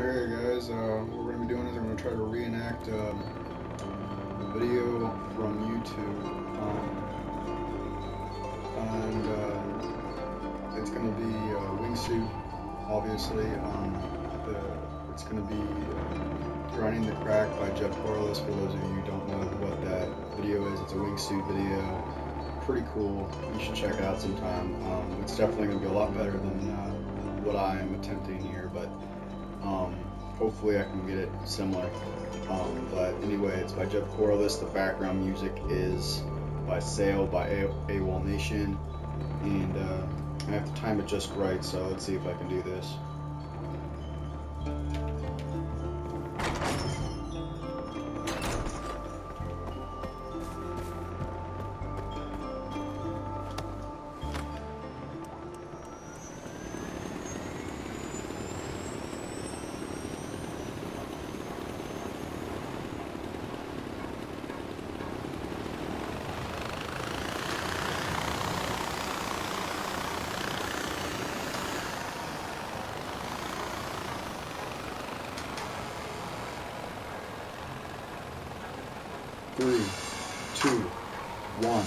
Alright guys, uh, what we're going to be doing is I'm going to try to reenact um, a video from YouTube. Um, and uh, it's going to be uh, wingsuit, obviously. Um, the, it's going to be uh, Grinding the Crack by Jeb Corliss, for those of you who don't know what that video is. It's a wingsuit video. Pretty cool. You should check it out sometime. Um, it's definitely going to be a lot better than uh, what I am attempting here, but um, hopefully I can get it similar. Um, but anyway, it's by Jeb Corliss. The background music is by Sail by AWOL Nation. And uh, I have to time it just right, so let's see if I can do this. Three, two, one.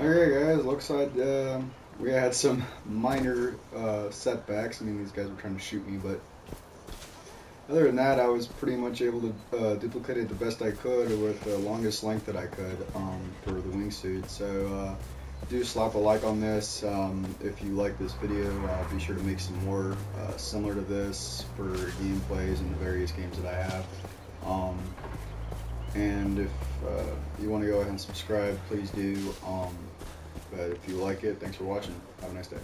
Alright guys, looks like uh, we had some minor uh, setbacks. I mean, these guys were trying to shoot me, but other than that, I was pretty much able to uh, duplicate it the best I could with the longest length that I could um, for the wingsuit. So uh, do slap a like on this. Um, if you like this video, I'll be sure to make some more uh, similar to this for gameplays and the various games that I have. Um, and if uh, you want to go ahead and subscribe, please do. Um, but if you like it, thanks for watching. Have a nice day.